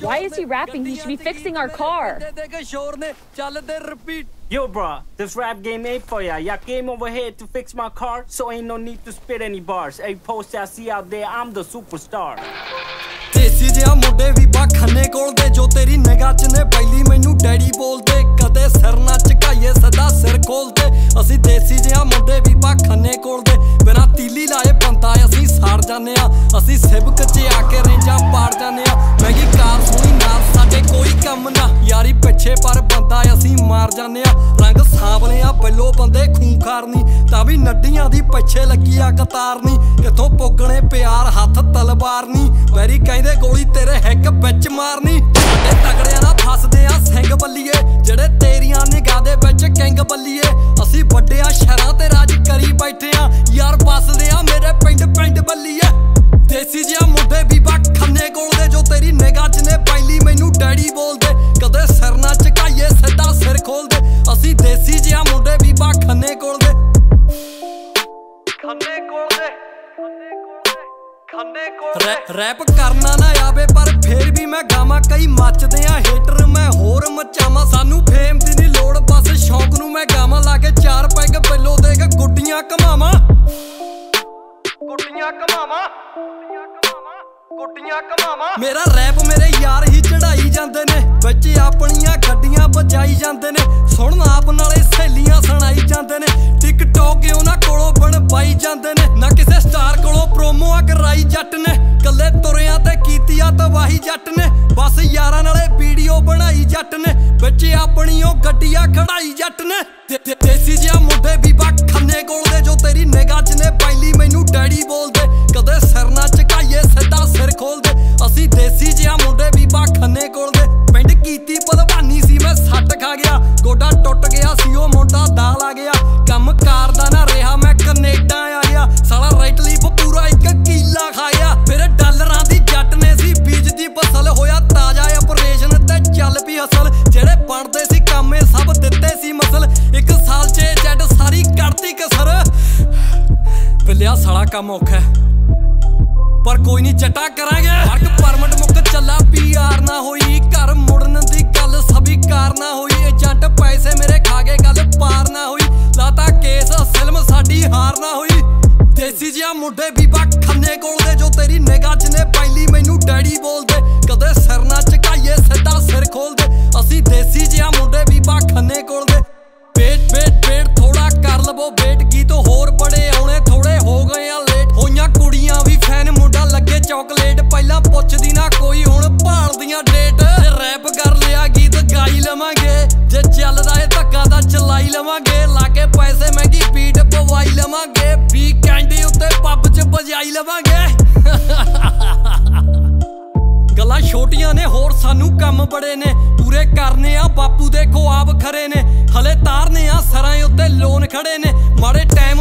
Why is he rapping? He should be fixing our car. Yo, bro, this rap game ain't for ya. Y'all came over here to fix my car, so ain't no need to spit any bars. Every post I see out there, I'm the superstar. ਦੇਸੀ ਜਿਹਾ ਮੁੰਡੇ ਵੀ ਬਖਨੇ ਕੋਲ ਦੇ ਜੋ ਤੇਰੀ ਨਿਗਾਹ ਚ ਨੇ ਪਹਿਲੀ ਮੈਨੂੰ ਡੈਡੀ ਬੋਲਦੇ ਕਦੇ ਸਿਰ ਨਾ ਝਕਾਈਏ ਸਦਾ ਸਿਰ ਖੋਲਦੇ ਅਸੀਂ ਦੇਸੀ ਜਿਹਾ ਮੁੰਡੇ ਵੀ ਬਖਨੇ ਕੋਲ ਦੇ ਸਾੜ ਜਾਂਦੇ ਆ ਅਸੀਂ ਸਿਬਕ ਚ ਆ ਕੇ ਰੇਂਜਾਂ ਪਾੜ ਜਾਂਦੇ ਆ ਮਹਿੰਗੀ ਕਾਰ ਸੋਹਣੀ ਨਾਲ ਸਾਡੇ ਕੋਈ ਕੰਮ ਨਾ। ਯਾਰੀ ਪਿੱਛੇ ਪਰ ਬੰਦਾ ਅਸੀਂ ਮਾਰ ਜਾਂਦੇ ਆ ਰੰਗ ਸਾਂਵਲੇ ਆ ਬੱਲੋ ਬੰਦੇ ਖੂੰਖਾਰ ਨਹੀਂ ਤਾਂ ਵੀ ਨੱਡੀਆਂ ਦੀ ਪਿੱਛੇ ਲੱਗੀ ਆ ਕਤਾਰ ਨਹੀਂ ਪੁੱਗਣੇ ਪਿਆਰ, ਹੱਥ ਤਲਵਾਰ ਨਹੀਂ ਵੈਰੀ ਕਹਿੰਦੇ ਗੋਲੀ ਤੇਰੇ ਹਿੱਕ ਵਿੱਚ ਮਾਰਨੀ। ਸਾਡੇ ਤਗੜਿਆਂ ਨਾਲ ਫਸਦੇ ਆ ਸਿੰਘ ਬੱਲੀਏ। ਜਿਹੜੇ ਤੇਰੀਆਂ ਨਿਗਾਹ ਦੇ ਵਿੱਚ ਕਿੰਗ ਬੱਲੀਏ। ਅਸੀਂ ਵੱਡਿਆ ਸ਼ਹਿਰਾਂ ਤੇ ਰਾਜ ਕਰੀ ਬੈਠੇ ਆ ਯਾਰ, ਬਸ ਮੈਨੂੰ ਬੋਲਦੇ, ਕਦੇ ਸਿਰ ਨਾ ਝਕਾਈਏ ਸਿੱਧਾ ਸਿਰ ਖੋਲਦੇ। ਅਸੀਂ ਦੇਸੀ ਜਿਹਾ ਮੁੰਡੇ ਵੀ ਖੰਨੇ ਕੋਲ ਦੇ ਖੰਨੇ ਕੋਲ ਦੇ ਖੰਨੇ ਕੋਲ ਰੈਪ ਕਰਨਾ ਨਾ ਆਵੇ, ਪਰ ਫੇਰ ਵੀ ਮੈਂ ਗਾਵਾਂ, ਕਈ ਮੱਚਦੇ ਆ ਹੇਟਰ ਮੈਂ ਹੋਰ ਮਚਾਵਾਂ। ਸਾਨੂੰ ਫੇਮ ਗੁੱਡੀਆਂ ਕਮਾਵਾਂ। ਮੇਰਾ ਰੈਪ ਮੇਰੇ ਯਾਰ ਹੀ ਚੜਾਈ ਜਾਂਦੇ ਨੇ, ਵਿੱਚ ਆਪਣੀਆਂ ਗੱਡੀਆਂ ਬਚਾਈ ਜਾਂਦੇ ਨੇ ਸੁਣਨ ਆਪ ਨਾਲੇ ਸਹੇਲੀਆਂ ਸੁਣਾਈ ਜਾਂਦੇ ਨੇ ਟਿਕਟੌਕ ਉਹਨਾਂ ਕੋਲੋਂ ਬਣਵਾਈ ਜਾਂਦੇ ਨੇ, ਨਾ ਕਿਸੇ ਸਟਾਰ ਕੋਲੋਂ ਪ੍ਰੋਮੋ ਆ ਕਰਾਈ ਜੱਟ ਨੇ ਕੱਲੇ ਤੁਰਿਆਂ ਤੇ ਕੀਤੀਆਂ ਤਵਾਹੀ ਜੱਟ ਨੇ, ਬਸ ਯਾਰਾਂ ਨਾਲੇ ਵੀਡੀਓ ਬਣਾਈ ਜੱਟ ਨੇ, ਵਿੱਚ ਆਪਣੀ ਉਹ ਗੱਡੀਆਂ ਖੜਾਈ ਜੱਟ ਨੇ ਦੇਸੀ ਜਿਹਾ ਮੁੰਡੇ ਵੀ ਬਿੱਲਿਆ ਸਾਲਾ ਕੰਮ ਔਖਾ ਪਰ ਕੋਈ ਨਹੀਂ ਚਟਾ ਕਰਾਂਗੇ। ਵਰਕ ਪਰਮਿਟ ਮੁੱਕ ਚੱਲਾ ਪੀਆਰ ਨਾ ਹੋਈ, ਘਰ ਮੁੜਨ ਦੀ ਗੱਲ ਸਭੀ ਕਾਰ ਨਾ ਹੋਈ। ਏਜੰਟ ਪੈਸੇ ਮੇਰੇ ਖਾ ਗਏ ਗੱਲ ਪਾਰ ਨਾ ਹੋਈ। ਲਾਤਾ ਕੇਸ, ਫਿਲਮ ਸਾਡੀ ਹਾਰ ਨਾ ਹੋਈ। ਦੇਸੀ ਜਿਹਾ ਮੁੰਡੇ ਬੀਬਾ ਖੰਨੇ ਕੋਲ ਦੇ, ਜੋ ਤੇਰੀ ਨਿਗਾਹ 'ਚ ਨੇ ਪਹਿਲੀ ਮੈਨੂੰ ਡੈਡੀ ਬੋਲਦੇ। ਕਦੇ ਸਿਰ ਨਾ ਝਕਾਈਏ, ਸਿੱਧਾ ਸਿਰ ਖੋਲਦੇ। ਅਸੀਂ ਦੇਸੀ ਜਿਹਾ ਮੁੰਡੇ ਬੀਬਾ ਛੋਟੀਆਂ ਨੇ, ਹੋਰ ਸਾਨੂੰ ਕੰਮ ਬੜੇ ਨੇ। ਪੂਰੇ ਕਰਨੇ ਆ, ਬਾਪੂ ਦੇ ਖੁਆਬ ਖਰੇ ਨੇ। ਹਲੇ ਤਾਰਨੇ ਆ, ਸਰਾਂ ਉੱਤੇ ਲੋਨ ਖੜੇ ਨੇ। ਮਾੜੇ ਟਾਈਮ